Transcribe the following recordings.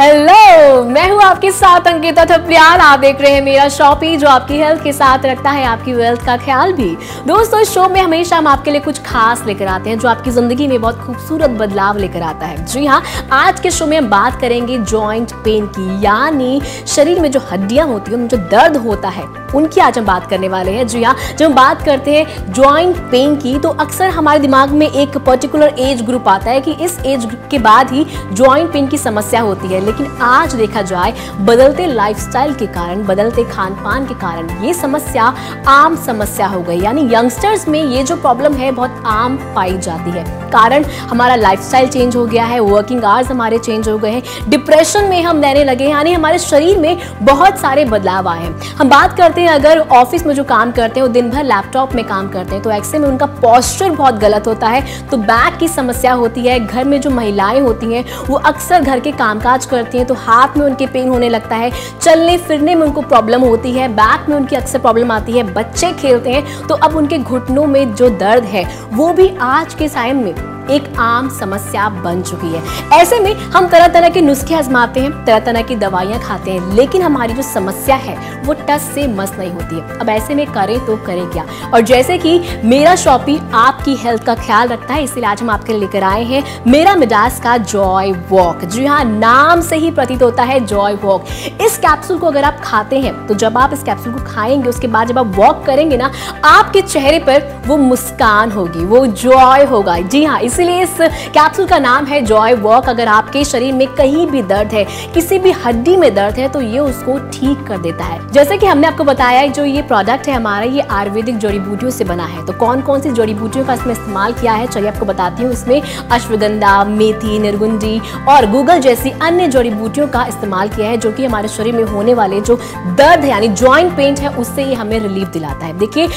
Hello. मैं हूँ आपके साथ अंकिता थपलियाल आप देख रहे हैं मेरा शॉपी जो आपकी हेल्थ के साथ रखता है, आपकी वेल्थ का ख्याल भी। दोस्तों, इस शो में हमेशा हम आपके लिए कुछ खास लेकर आते हैं, जो आपकी ज़िंदगी में बहुत खूबसूरत बदलाव लेकर आता है। जी हाँ आज के शो में हम बात करेंगे जॉइंट पेन की, यानी शरीर में जो हड्डियाँ होती हैं जो दर्द होता है, उनकी आज हम बात करने वाले हैं। जी हाँ जब हम बात करते हैं ज्वाइंट पेन की तो अक्सर हमारे दिमाग में एक पर्टिकुलर एज ग्रुप आता है कि इस एज ग्रुप के बाद ही ज्वाइंट पेन की समस्या होती है। लेकिन आज देखा जाए, बदलते लाइफस्टाइल के कारण, बदलते खान पान के कारण ये समस्या आम समस्या हो गई। यानी यंगस्टर्स में ये जो प्रॉब्लम है, बहुत आम पाई जाती है। कारण हमारा लाइफस्टाइल चेंज हो गया है वर्किंग आवर्स हमारे चेंज हो गए हैं डिप्रेशन में हम रहने लगे यानी हमारे शरीर में बहुत सारे बदलाव आए हैं। हम बात करते हैं, अगर ऑफ़िस में जो काम करते हैं, वो दिन भर लैपटॉप में काम करते हैं तो ऐसे में उनका पॉस्चर बहुत गलत होता है तो बैक की समस्या होती है। घर में जो महिलाएँ होती हैं, वो अक्सर घर के कामकाज करती हैं तो हाथ में उनके पेन होने लगता है। चलने, फिरने में उनको प्रॉब्लम होती है। बैक में उनकी अक्सर प्रॉब्लम आती है। बच्चे खेलते हैं तो अब उनके घुटनों में जो दर्द है, वो भी आज के टाइम में। एक आम समस्या बन चुकी है। ऐसे में हम तरह तरह के नुस्खे आजमाते हैं तरह तरह की दवाइयाँ खाते हैं, लेकिन हमारी जो समस्या है, वो टस से मस नहीं होती है। अब ऐसे में करें तो करें क्या? और जैसे कि मेरा शॉपी आपकी हेल्थ का ख्याल रखता है, इसलिए आज हम आपके लिए लेकर आए हैं मेरा मिडास का जॉय वॉक जी हाँ नाम से ही प्रतीत होता है जॉय वॉक इस कैप्सूल को अगर आप खाते हैं तो जब आप इस कैप्सूल को खाएँगे, उसके बाद जब आप वॉक करेंगे ना, आपके चेहरे पर वो मुस्कान होगी, वो जॉय होगा। जी हाँ इस इसीलिए इस कैप्सूल का नाम है जॉय वॉक अगर आपके शरीर में कहीं भी दर्द है, किसी भी हड्डी में दर्द है तो ये उसको ठीक कर देता है। जैसे कि हमने आपको बताया, जो ये प्रोडक्ट है हमारा, ये आयुर्वेदिक जड़ी बूटियों से बना है। तो कौन कौन सी जड़ी बूटियों का इसमें इस्तेमाल किया है? चलिए आपको बताती हूँ इसमें। अश्वगंधा, मेथी, निर्गुंडी और गूगल जैसी अन्य जड़ी बूटियों का इस्तेमाल किया है, जो कि हमारे शरीर में होने वाले जो दर्द है, यानी ज्वाइंट पेन है, उससे ये हमें रिलीफ दिलाता है। देखिए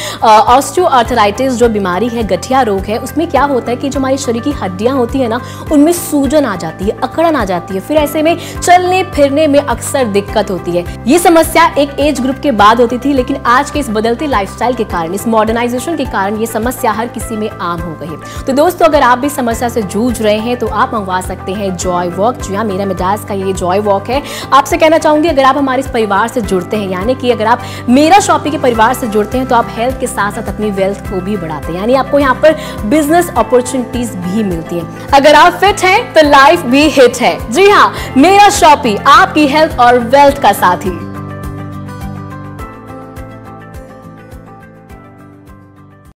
आर्थराइटिस जो बीमारी है, गठिया रोग है, उसमें क्या होता है कि जो हमारी शरीर की हड्डियाँ होती है ना, उनमें सूजन आ जाती है, अकड़न आ जाती है। फिर ऐसे में चलने, फिरने में अक्सर दिक्कत होती है। ये समस्या एक एज ग्रुप के बाद होती थी, लेकिन आज के इस बदलते लाइफस्टाइल के कारण, इस मॉडर्नाइजेशन के कारण ये समस्या हर किसी में आम हो गई तो दोस्तों, अगर आप भी समस्या से जूझ रहे हैं तो आप मंगवा सकते हैं जॉय वॉक जी हाँ मेरा मिजाज का ये जॉय वॉक है। आपसे कहना चाहूँगी, अगर आप हमारे इस परिवार से जुड़ते हैं, यानी कि अगर आप मेरा शॉपिंग के परिवार से जुड़ते हैं तो आप हेल्थ के साथ साथ अपनी वेल्थ को भी बढ़ाते हैं। यानी आपको यहाँ पर बिज़नेस अपॉर्चुनिटीज़ भी मिलती है। अगर आप फिट हैं तो लाइफ भी हिट है। जी हाँ मेरा शॉपी आपकी हेल्थ और वेल्थ का साथी।